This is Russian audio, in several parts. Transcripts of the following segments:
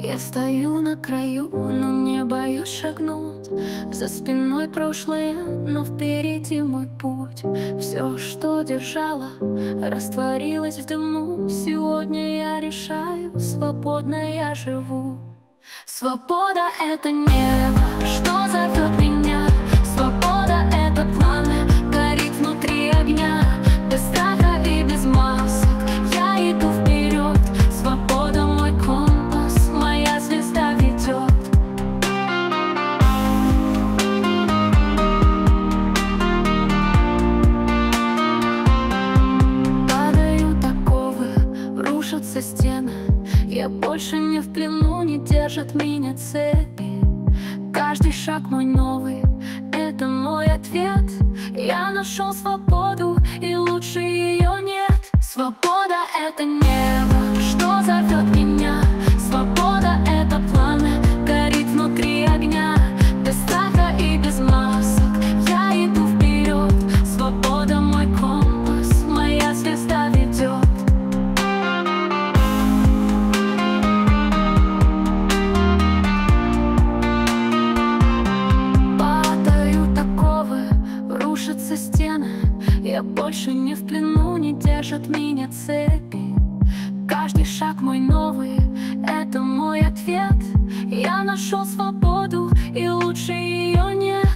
Я стою на краю, но не боюсь шагнуть. За спиной прошлое, но впереди мой путь. Все, что держало, растворилось в дыму. Сегодня я решаю, свободно я живу. Свобода — это небо, что зовет меня рушатся стены. Я больше не в плену, не держат меня цепи. Каждый шаг мой новый, это мой ответ. Я нашел свободу, и лучше ее нет. Свобода — это небо, больше не в плену, не держат меня цепи. Каждый шаг мой новый, это мой ответ. Я нашел свободу, и лучше ее нет.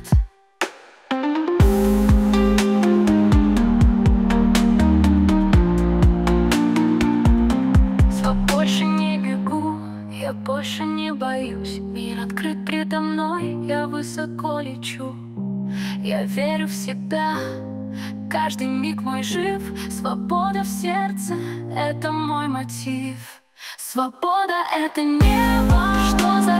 Я не бегу, я больше не боюсь. Мир открыт предо мной, я высоко лечу. Я верю в себя, каждый миг мой жив. Свобода в сердце, это мой мотив. Свобода — это небо, что зовет